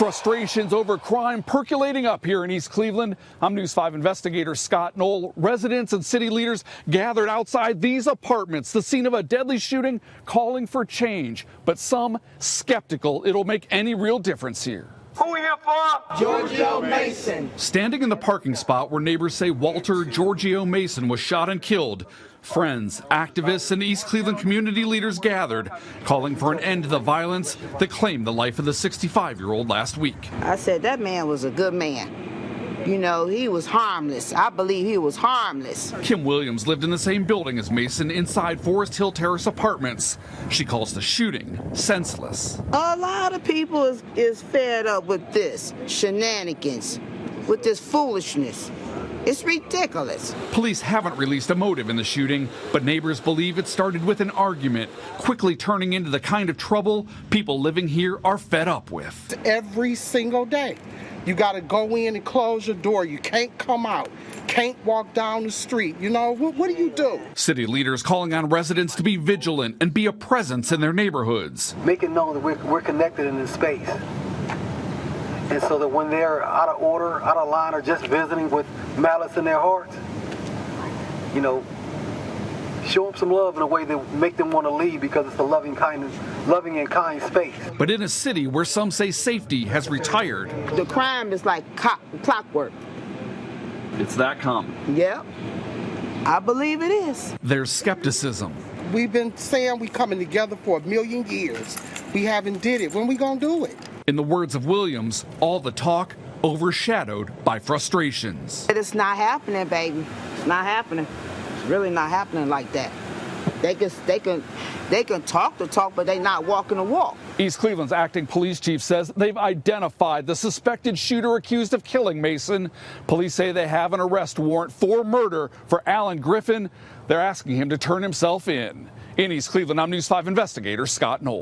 Frustrations over crime percolating up here in East Cleveland. I'm News 5 investigator Scott Noll. Residents and city leaders gathered outside these apartments, the scene of a deadly shooting, calling for change. But some skeptical it'll make any real difference here. Who we here for? Giorgio Mason. Standing in the parking spot where neighbors say Walter Giorgio Mason was shot and killed, friends, activists, and East Cleveland community leaders gathered, calling for an end to the violence that claimed the life of the 65 year old last week. I said that man was a good man. You know, he was harmless. I believe he was harmless. Kim Williams lived in the same building as Mason inside Forest Hill Terrace Apartments. She calls the shooting senseless. A lot of people is, is fed up with this shenanigans, with this foolishness. It's ridiculous. Police haven't released a motive in the shooting, but neighbors believe it started with an argument, quickly turning into the kind of trouble people living here are fed up with. every single day. You got to go in and close your door. You can't come out. Can't walk down the street. You know, what, what do you do? City leaders calling on residents to be vigilant and be a presence in their neighborhoods. make it known that we're, we're connected in this space. And so that when they're out of order, out of line, or just visiting with malice in their hearts, you know, show them some love in a way that make them want to leave because it's a loving, kind, loving and kind space. But in a city where some say safety has retired, The crime is like co- clockwork. it's that common. Yep. I believe it is. There's skepticism. We've been saying we coming together for a million years. We haven't did it. When we gonna do it? In the words of Williams, all the talk overshadowed by frustrations. It's not happening, baby. It's not happening. Really not happening like that. They can, they can, they can talk the talk, but they not walking the walk. East Cleveland's acting police chief says they've identified the suspected shooter accused of killing Mason. Police say they have an arrest warrant for murder for Alan Griffin. They're asking him to turn himself in. In East Cleveland, I'm News 5 investigator Scott Noll.